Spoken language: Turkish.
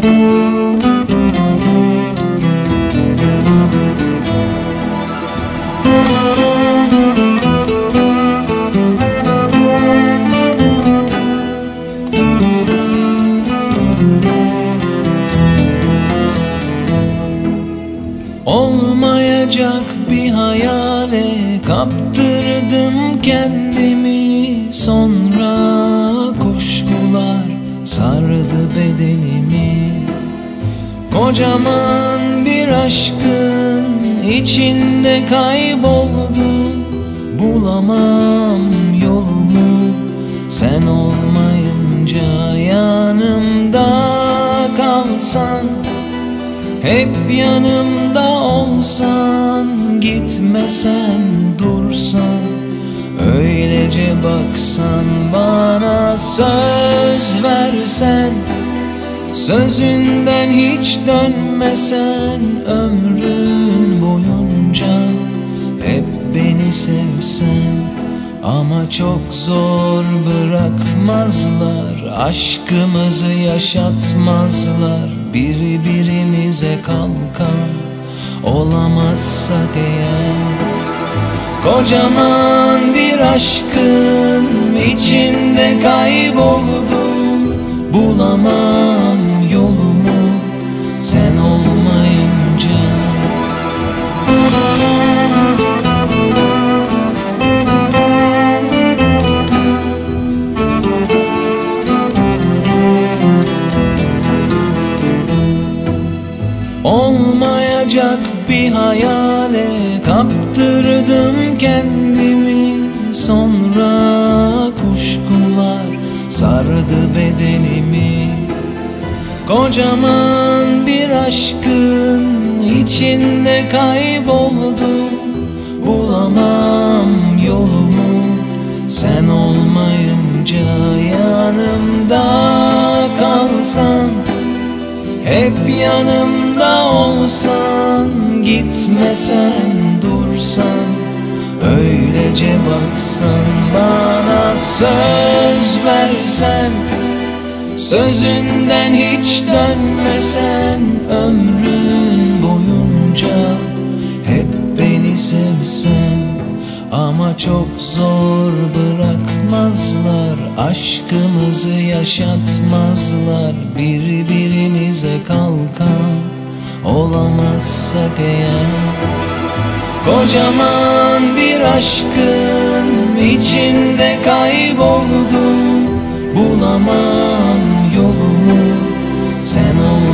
Olmayacak bir hayale kaptırdım kendimi. Sonra kuşkular sardı bedenimi Kocaman bir aşkın içinde kayboldum Bulamam yolumu. Sen olmayınca yanımda kalsan hep yanımda olsan Gitmesen dursan Öylece baksan bana söz versen Sözünden hiç dönmesen ömrün boyunca Hep beni sevsen. Ama çok zor bırakmazlar Aşkımızı yaşatmazlar. Biri birimize kalkan Olamazsak eğer Kocaman bir aşkın içinde kayboldum Bulamam bir hayale kaptırdım kendimi. Sonra kuşkular sardı bedenimi. Kocaman bir aşkın içinde kayboldum Bulamam yolumu. Sen olmayınca yanımda kalsan hep yanımda olsan Gitmesen dursan Öylece baksan Bana söz versen Sözünden hiç dönmesen Ömrün boyunca Hep beni sevsen ama çok zor bırakmazlar Aşkımızı yaşatmazlar Birbirimize kalkan Olamazsak eğer. Kocaman bir aşkın içinde kayboldum Bulamam yolumu sen ol